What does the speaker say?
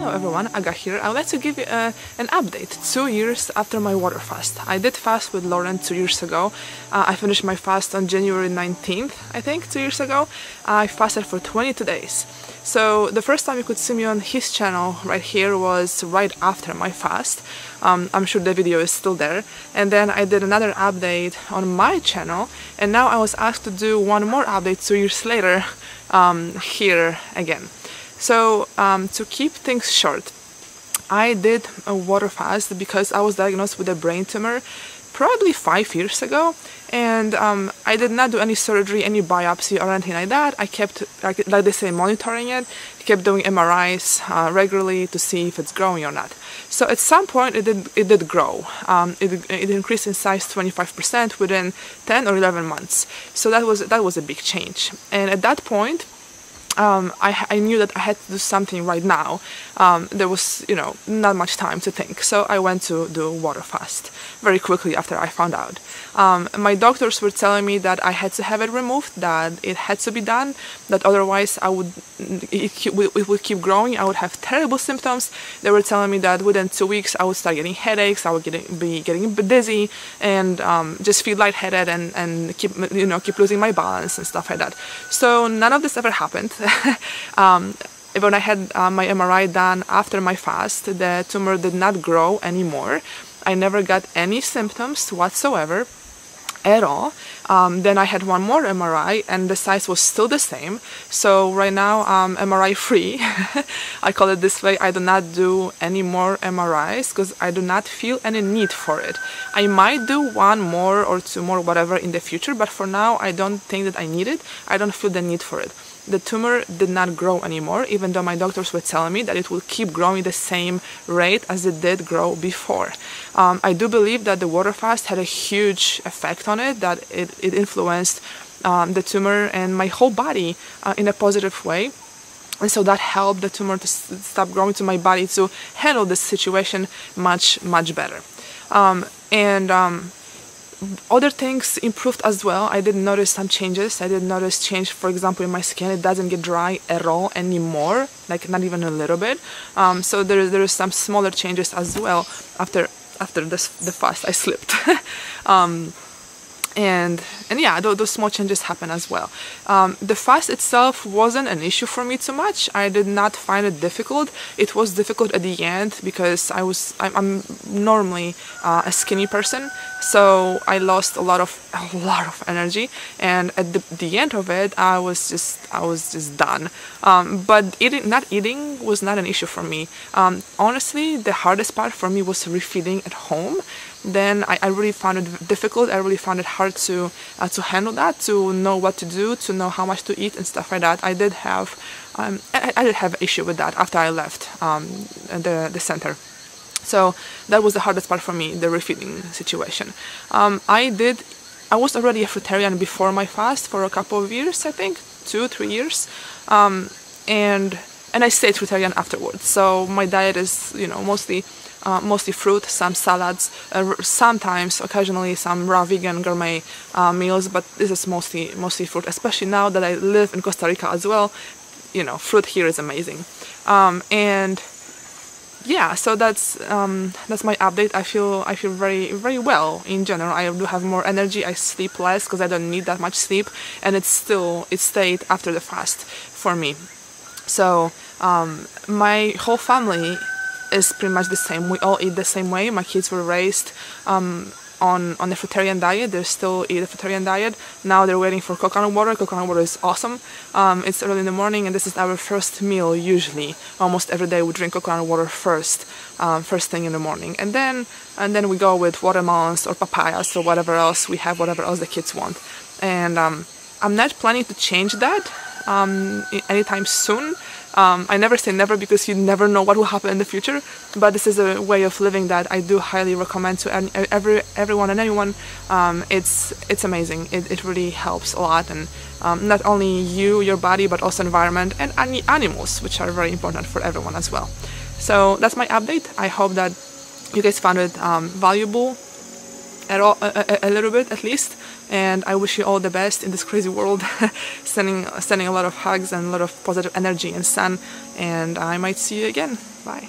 Hello everyone, Aga here. I would like to give you uh, an update two years after my water fast. I did fast with Loren two years ago. Uh, I finished my fast on January 19th, I think, two years ago. I fasted for 22 days. So the first time you could see me on his channel right here was right after my fast. Um, I'm sure the video is still there. And then I did another update on my channel and now I was asked to do one more update two years later um, here again. So um, to keep things short, I did a water fast because I was diagnosed with a brain tumor probably five years ago and um, I did not do any surgery, any biopsy or anything like that. I kept, like, like they say, monitoring it, kept doing MRIs uh, regularly to see if it's growing or not. So at some point it did, it did grow. Um, it, it increased in size 25% within 10 or 11 months. So that was, that was a big change. And at that point, um, I, I, knew that I had to do something right now. Um, there was, you know, not much time to think. So I went to do water fast very quickly after I found out. Um, my doctors were telling me that I had to have it removed, that it had to be done, that otherwise I would, it, it would keep growing. I would have terrible symptoms. They were telling me that within two weeks I would start getting headaches, I would be getting dizzy, and um, just feel lightheaded and, and keep, you know, keep losing my balance and stuff like that. So none of this ever happened. um, when I had uh, my MRI done after my fast, the tumor did not grow anymore. I never got any symptoms whatsoever at all. Um, then I had one more MRI and the size was still the same. So right now I'm MRI free. I call it this way. I do not do any more MRIs because I do not feel any need for it. I might do one more or two more, whatever, in the future, but for now I don't think that I need it. I don't feel the need for it the tumor did not grow anymore, even though my doctors were telling me that it will keep growing the same rate as it did grow before. Um, I do believe that the water fast had a huge effect on it, that it, it influenced um, the tumor and my whole body uh, in a positive way. And so that helped the tumor to stop growing to my body to handle this situation much, much better. Um, and um, other things improved as well. I did notice some changes. I did notice change, for example, in my skin. It doesn't get dry at all anymore, like not even a little bit. Um, so there, there is some smaller changes as well after after this the fast I slipped. and and yeah those, those small changes happen as well. Um, the fast itself wasn't an issue for me too much. I did not find it difficult. It was difficult at the end because I was I'm, I'm normally uh, a skinny person. So I lost a lot of a lot of energy. And at the, the end of it I was just I was just done. Um, but eating not eating was not an issue for me. Um, honestly the hardest part for me was refeeding at home then I, I really found it difficult. I really found it hard to uh, to handle that, to know what to do, to know how much to eat and stuff like that. I did have um, I, I, did have an issue with that after I left um, the the center. So that was the hardest part for me, the refeeding situation. Um, I did. I was already a fruitarian before my fast for a couple of years, I think, two, three years, um, and and I stayed fruitarian afterwards. So my diet is, you know, mostly uh, mostly fruit, some salads, uh, sometimes, occasionally, some raw vegan gourmet uh, meals, but this is mostly mostly fruit. Especially now that I live in Costa Rica as well, you know, fruit here is amazing. Um, and yeah, so that's um, that's my update. I feel I feel very very well in general. I do have more energy. I sleep less because I don't need that much sleep, and it's still it stayed after the fast for me. So um, my whole family is pretty much the same. We all eat the same way. My kids were raised um, on on the fruitarian diet. They still eat a fruitarian diet. Now they're waiting for coconut water. Coconut water is awesome. Um, it's early in the morning, and this is our first meal. Usually, almost every day, we drink coconut water first, um, first thing in the morning, and then and then we go with watermelons or papayas or whatever else we have, whatever else the kids want. And um, I'm not planning to change that um, anytime soon. Um, I never say never because you never know what will happen in the future, but this is a way of living that I do highly recommend to any, every everyone and anyone. Um, it's it's amazing. It, it really helps a lot, and um, not only you, your body, but also environment and any animals, which are very important for everyone as well. So that's my update. I hope that you guys found it um, valuable at all, a, a, little bit at least. And I wish you all the best in this crazy world. sending sending a lot of hugs and a lot of positive energy and sun. And I might see you again. Bye.